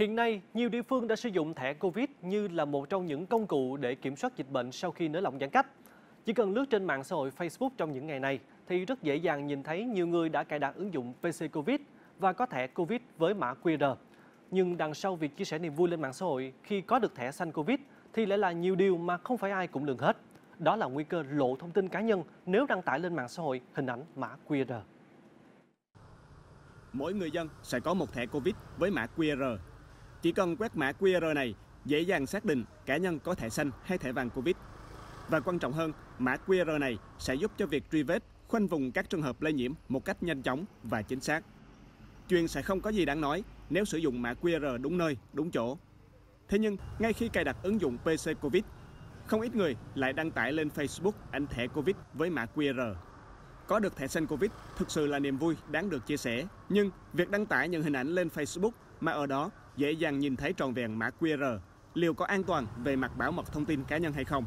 Hiện nay, nhiều địa phương đã sử dụng thẻ Covid như là một trong những công cụ để kiểm soát dịch bệnh sau khi nới lỏng giãn cách. Chỉ cần lướt trên mạng xã hội Facebook trong những ngày này thì rất dễ dàng nhìn thấy nhiều người đã cài đặt ứng dụng PC Covid và có thẻ Covid với mã QR. Nhưng đằng sau việc chia sẻ niềm vui lên mạng xã hội khi có được thẻ xanh Covid thì lại là nhiều điều mà không phải ai cũng lường hết. Đó là nguy cơ lộ thông tin cá nhân nếu đăng tải lên mạng xã hội hình ảnh mã QR. Mỗi người dân sẽ có một thẻ Covid với mã QR. Chỉ cần quét mã QR này, dễ dàng xác định cá nhân có thẻ xanh hay thẻ vàng Covid. Và quan trọng hơn, mã QR này sẽ giúp cho việc truy vết, khoanh vùng các trường hợp lây nhiễm một cách nhanh chóng và chính xác. Chuyện sẽ không có gì đáng nói nếu sử dụng mã QR đúng nơi, đúng chỗ. Thế nhưng, ngay khi cài đặt ứng dụng PC Covid, không ít người lại đăng tải lên Facebook ảnh thẻ Covid với mã QR. Có được thẻ xanh Covid thực sự là niềm vui đáng được chia sẻ. Nhưng việc đăng tải những hình ảnh lên Facebook mà ở đó dễ dàng nhìn thấy tròn vẹn mã QR, liệu có an toàn về mặt bảo mật thông tin cá nhân hay không?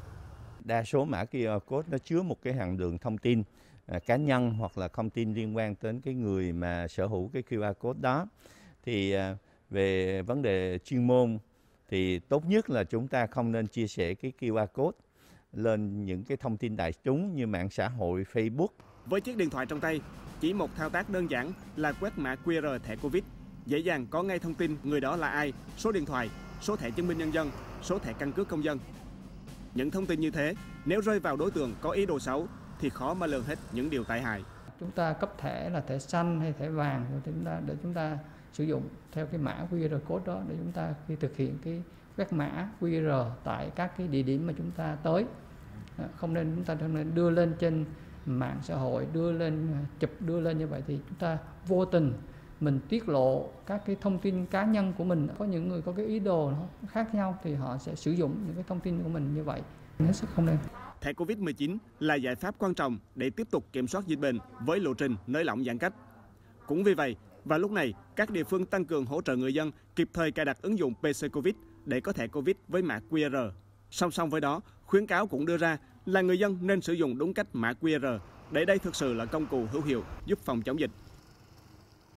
Đa số mã QR code nó chứa một cái hàng đường thông tin à, cá nhân hoặc là thông tin liên quan đến cái người mà sở hữu cái QR code đó. Thì à, về vấn đề chuyên môn thì tốt nhất là chúng ta không nên chia sẻ cái QR code lên những cái thông tin đại chúng như mạng xã hội Facebook. Với chiếc điện thoại trong tay, chỉ một thao tác đơn giản là quét mã QR thẻ Covid, dễ dàng có ngay thông tin người đó là ai, số điện thoại, số thẻ chứng minh nhân dân, số thẻ căn cước công dân. Những thông tin như thế, nếu rơi vào đối tượng có ý đồ xấu thì khó mà lường hết những điều tai hại. Chúng ta cấp thẻ là thẻ xanh hay thẻ vàng để chúng ta để chúng ta sử dụng theo cái mã QR code đó để chúng ta khi thực hiện cái quét mã QR tại các cái địa điểm mà chúng ta tới không nên chúng ta không nên đưa lên trên mạng xã hội đưa lên chụp đưa lên như vậy thì chúng ta vô tình mình tiết lộ các cái thông tin cá nhân của mình có những người có cái ý đồ nó khác nhau thì họ sẽ sử dụng những cái thông tin của mình như vậy nó sẽ không nên Thẻ Covid-19 là giải pháp quan trọng để tiếp tục kiểm soát dịch bệnh với lộ trình nới lỏng giãn cách. Cũng vì vậy, và lúc này, các địa phương tăng cường hỗ trợ người dân kịp thời cài đặt ứng dụng PC Covid để có thẻ Covid với mã QR. Song song với đó, khuyến cáo cũng đưa ra là người dân nên sử dụng đúng cách mã QR để đây thực sự là công cụ hữu hiệu giúp phòng chống dịch.